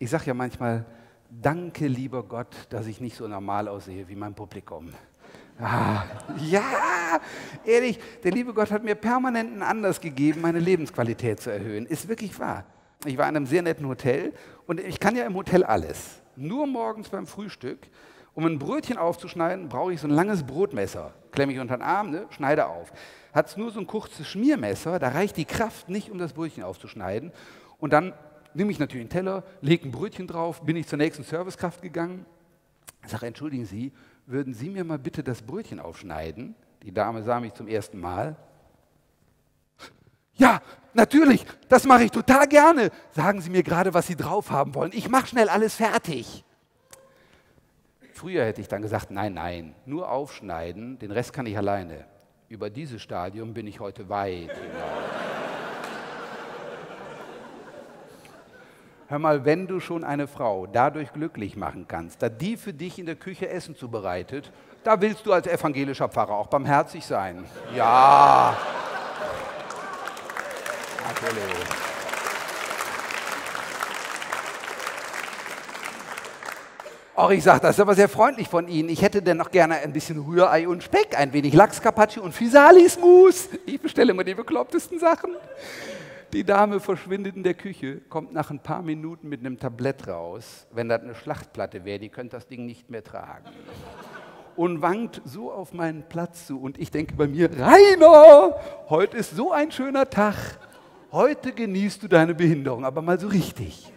Ich sage ja manchmal, danke lieber Gott, dass ich nicht so normal aussehe wie mein Publikum. Ah, ja, ehrlich, der liebe Gott hat mir permanent einen Anlass gegeben, meine Lebensqualität zu erhöhen. Ist wirklich wahr. Ich war in einem sehr netten Hotel und ich kann ja im Hotel alles. Nur morgens beim Frühstück, um ein Brötchen aufzuschneiden, brauche ich so ein langes Brotmesser. Klemme ich unter den Arm, ne, schneide auf. Hat es nur so ein kurzes Schmiermesser, da reicht die Kraft nicht, um das Brötchen aufzuschneiden. Und dann nehme ich natürlich einen Teller, lege ein Brötchen drauf, bin ich zur nächsten Servicekraft gegangen, sage, entschuldigen Sie, würden Sie mir mal bitte das Brötchen aufschneiden? Die Dame sah mich zum ersten Mal. Ja, natürlich, das mache ich total gerne. Sagen Sie mir gerade, was Sie drauf haben wollen. Ich mache schnell alles fertig. Früher hätte ich dann gesagt, nein, nein, nur aufschneiden, den Rest kann ich alleine. Über dieses Stadium bin ich heute weit hinaus. Hör mal, wenn du schon eine Frau dadurch glücklich machen kannst, dass die für dich in der Küche Essen zubereitet, da willst du als evangelischer Pfarrer auch barmherzig sein. Ja. Natürlich. Auch ich sage, das ist aber sehr freundlich von Ihnen. Ich hätte denn noch gerne ein bisschen Rührei und Speck, ein wenig Lachscarpaccio und Fisalismus. Ich bestelle immer die beklopptesten Sachen. Die Dame verschwindet in der Küche, kommt nach ein paar Minuten mit einem Tablett raus. Wenn das eine Schlachtplatte wäre, die könnte das Ding nicht mehr tragen. Und wankt so auf meinen Platz zu. Und ich denke bei mir, Rainer, heute ist so ein schöner Tag. Heute genießt du deine Behinderung, aber mal so richtig.